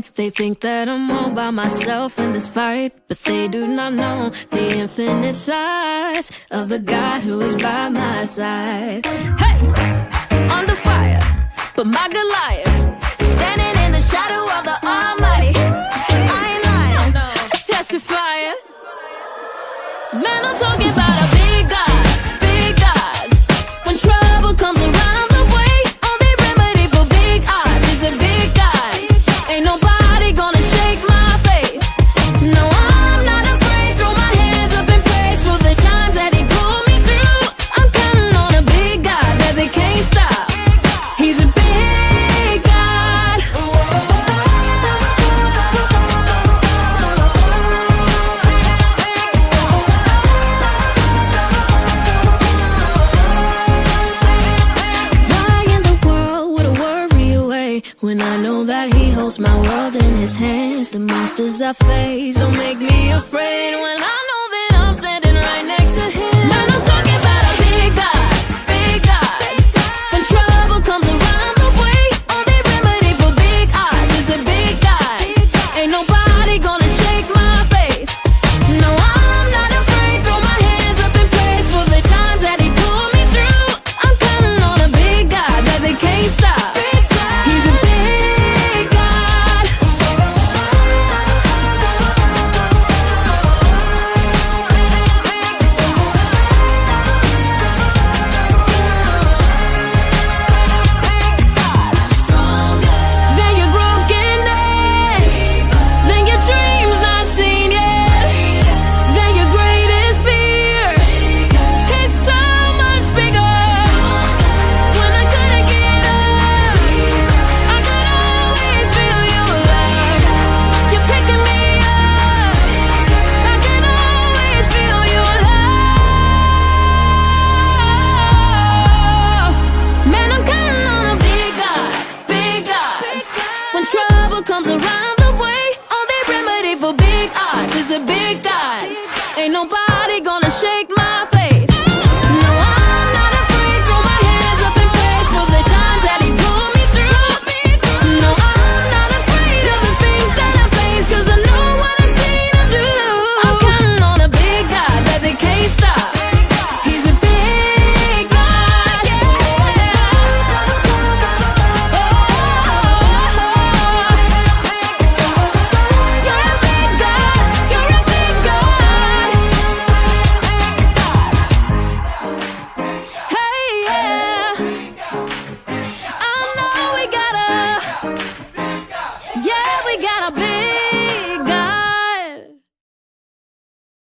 night. They think that I'm all by myself in this fight, but they do not know the infinite size of the God who is by my side. Hey, under fire, but my Goliath standing in the shadow of the Almighty. I ain't lying, just testifying. Man, I'm talking about. when I know that He holds my world in His hands. The monsters I face don't make me afraid. nobody